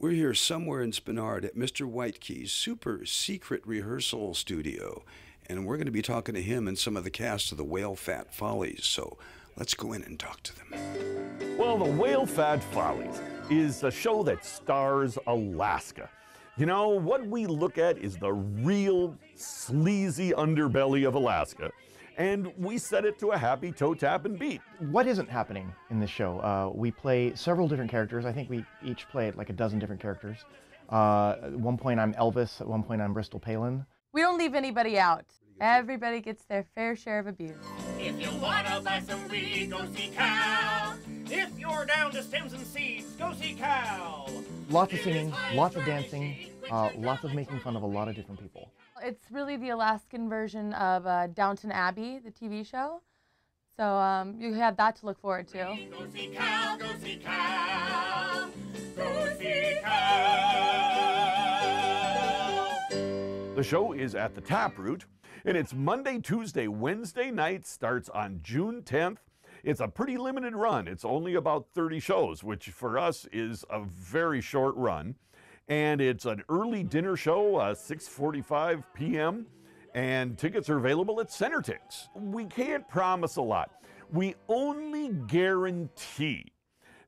We're here somewhere in Spenard at Mr. Whitekey's super secret rehearsal studio, and we're going to be talking to him and some of the cast of the Whale Fat Follies. So let's go in and talk to them. Well, the Whale Fat Follies is a show that stars Alaska. You know, what we look at is the real sleazy underbelly of Alaska, and we set it to a happy toe tap and beat. What isn't happening in this show? Uh, we play several different characters. I think we each play like a dozen different characters. Uh, at one point, I'm Elvis. At one point, I'm Bristol Palin. We don't leave anybody out. Everybody gets their fair share of abuse. If you wanna buy some weed, go see Cal. If you're down to stems and seeds, go see Cal. Lots of singing, lots of dancing, uh, lots of making fun of a lot of different people. It's really the Alaskan version of uh, Downton Abbey, the TV show. So um, you have that to look forward to. The show is at the Taproot, and it's Monday, Tuesday, Wednesday night, starts on June 10th. It's a pretty limited run. It's only about 30 shows, which for us is a very short run. And it's an early dinner show, uh, 6.45 p.m., and tickets are available at Centertix. We can't promise a lot. We only guarantee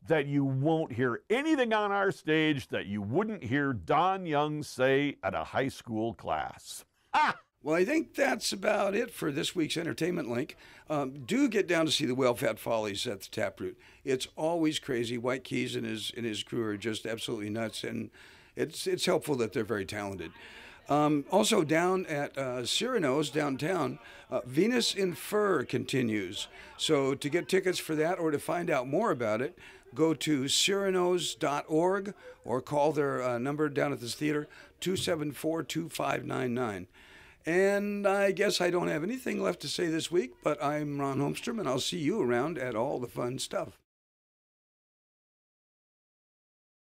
that you won't hear anything on our stage that you wouldn't hear Don Young say at a high school class. Ah! Well, I think that's about it for this week's entertainment link. Um, do get down to see the Whale Fat Follies at the Taproot. It's always crazy. Whitekeys and his and his crew are just absolutely nuts, and it's it's helpful that they're very talented. Um, also, down at uh, Cyrano's downtown, uh, Venus in Fur continues. So, to get tickets for that or to find out more about it, go to cyranos.org or call their uh, number down at this theater, 274 2599. And I guess I don't have anything left to say this week, but I'm Ron Holmstrom, and I'll see you around at all the fun stuff.